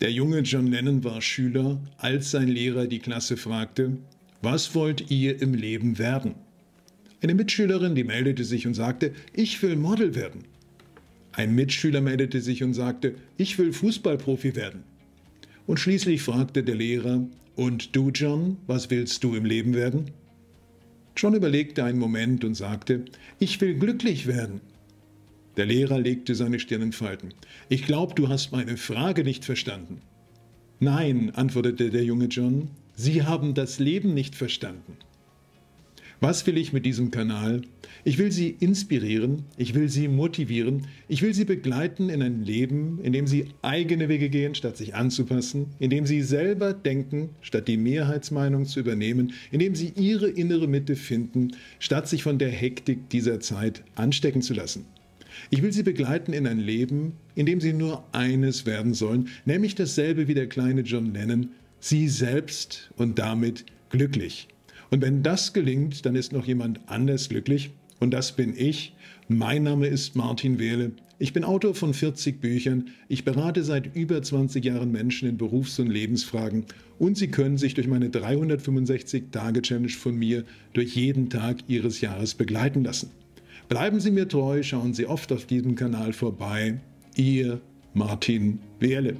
Der junge John Lennon war Schüler, als sein Lehrer die Klasse fragte, was wollt ihr im Leben werden? Eine Mitschülerin, die meldete sich und sagte, ich will Model werden. Ein Mitschüler meldete sich und sagte, ich will Fußballprofi werden. Und schließlich fragte der Lehrer, und du, John, was willst du im Leben werden? John überlegte einen Moment und sagte, ich will glücklich werden. Der Lehrer legte seine Stirn in Falten. Ich glaube, du hast meine Frage nicht verstanden. Nein, antwortete der junge John, Sie haben das Leben nicht verstanden. Was will ich mit diesem Kanal? Ich will Sie inspirieren, ich will Sie motivieren, ich will Sie begleiten in ein Leben, in dem Sie eigene Wege gehen, statt sich anzupassen, in dem Sie selber denken, statt die Mehrheitsmeinung zu übernehmen, in dem Sie Ihre innere Mitte finden, statt sich von der Hektik dieser Zeit anstecken zu lassen. Ich will Sie begleiten in ein Leben, in dem Sie nur eines werden sollen, nämlich dasselbe wie der kleine John Lennon, Sie selbst und damit glücklich. Und wenn das gelingt, dann ist noch jemand anders glücklich und das bin ich. Mein Name ist Martin Wehle. Ich bin Autor von 40 Büchern. Ich berate seit über 20 Jahren Menschen in Berufs- und Lebensfragen und Sie können sich durch meine 365-Tage-Challenge von mir durch jeden Tag Ihres Jahres begleiten lassen. Bleiben Sie mir treu, schauen Sie oft auf diesem Kanal vorbei. Ihr Martin Wehrle.